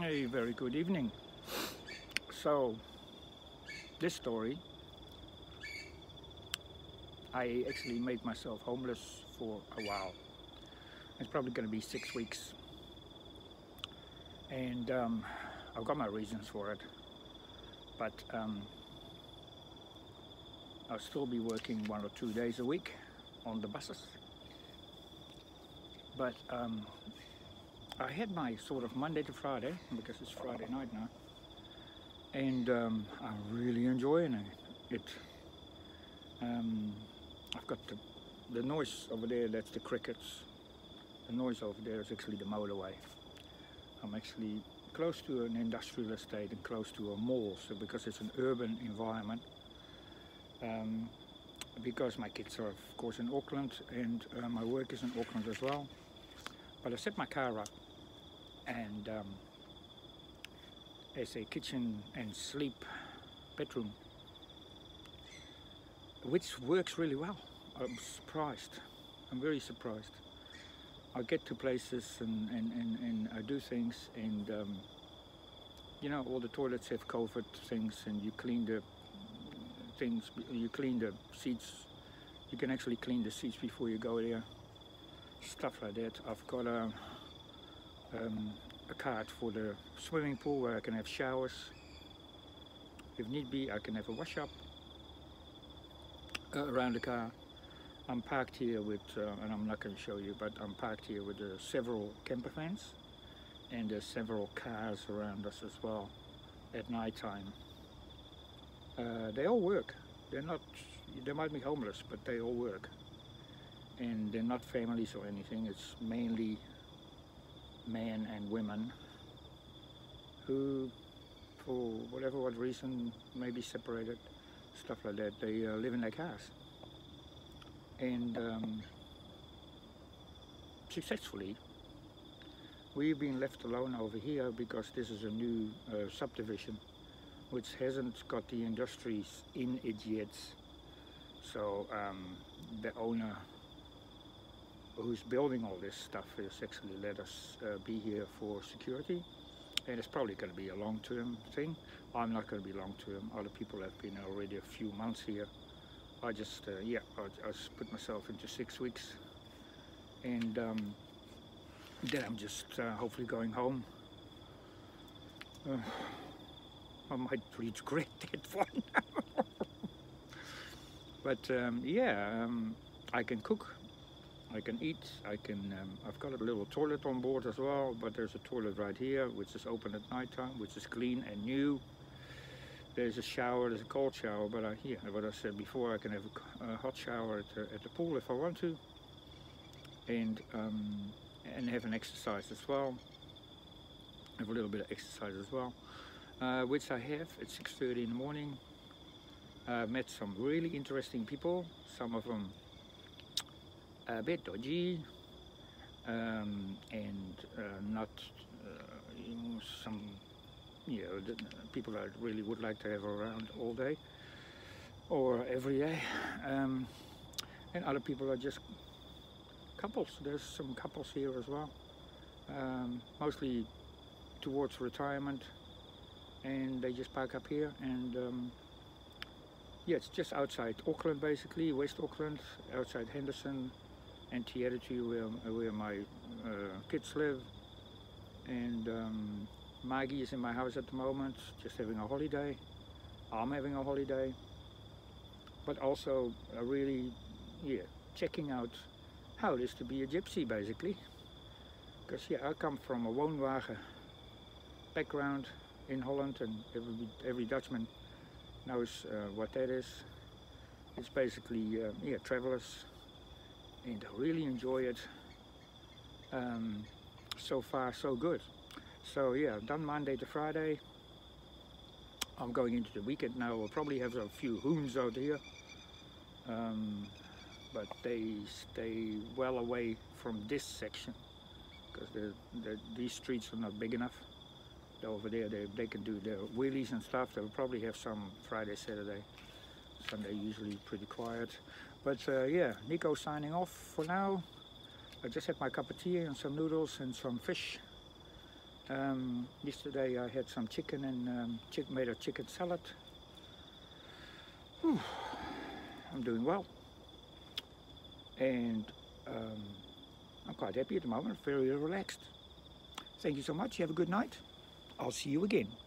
A very good evening. So, this story, I actually made myself homeless for a while. It's probably going to be six weeks. And um, I've got my reasons for it. But um, I'll still be working one or two days a week on the buses. But um, I had my sort of Monday to Friday because it's Friday night now, and um, I'm really enjoying it. it um, I've got the, the noise over there, that's the crickets. The noise over there is actually the motorway. I'm actually close to an industrial estate and close to a mall, so because it's an urban environment, um, because my kids are of course in Auckland and uh, my work is in Auckland as well. But I set my car up and um, as a kitchen and sleep bedroom which works really well. I'm surprised. I'm very surprised. I get to places and, and, and, and I do things and um, you know all the toilets have covered things and you clean the things, you clean the seats, you can actually clean the seats before you go there, stuff like that. I've got a, um, a card for the swimming pool where I can have showers. If need be, I can have a wash up uh, around the car. I'm parked here with, uh, and I'm not going to show you, but I'm parked here with uh, several camper vans and there's several cars around us as well at night time. Uh, they all work. They're not, they might be homeless, but they all work. And they're not families or anything. It's mainly men and women who, for whatever what reason, may be separated, stuff like that. They uh, live in their cars. And um, successfully, we've been left alone over here because this is a new uh, subdivision which hasn't got the industries in it yet. So um, the owner who's building all this stuff has actually let us uh, be here for security and it's probably going to be a long-term thing. I'm not going to be long-term. Other people have been already a few months here. I just, uh, yeah, I, I, put myself into six weeks and um, then I'm just uh, hopefully going home. Uh, I might regret that one. but um, yeah, um, I can cook, I can eat, I can, um, I've got a little toilet on board as well, but there's a toilet right here, which is open at night time, which is clean and new. There's a shower, there's a cold shower, but I, yeah, what I said before, I can have a, a hot shower at the, at the, pool if I want to. And, um, and have an exercise as well. Have a little bit of exercise as well uh, which I have at 6.30 in the morning. I met some really interesting people, some of them a bit dodgy um, and uh, not uh, you know, some you know, people I really would like to have around all day or every day. Um, and other people are just couples. There's some couples here as well, um, mostly towards retirement and they just park up here and um, yeah it's just outside Auckland basically West Auckland outside Henderson and Te where, where my uh, kids live. And um, Maggie is in my house at the moment just having a holiday. I'm having a holiday. But also uh, really yeah checking out how it is to be a gypsy basically. Because yeah I come from a woonwagen background in Holland and every, every Dutchman knows uh, what that is. It's basically, uh, yeah, travelers and I really enjoy it. Um, so far so good. So yeah, done Monday to Friday. I'm going into the weekend now. We'll probably have a few hoons out here. Um, but they stay well away from this section because these streets are not big enough over there they, they can do their wheelies and stuff they'll probably have some Friday Saturday Sunday usually pretty quiet but uh, yeah Nico signing off for now I just had my cup of tea and some noodles and some fish Um, yesterday I had some chicken and um, chick- made a chicken salad. Whew. I'm doing well, and um, I'm quite happy at the moment. Very relaxed. Thank you so much. You have a good night. I'll see you again.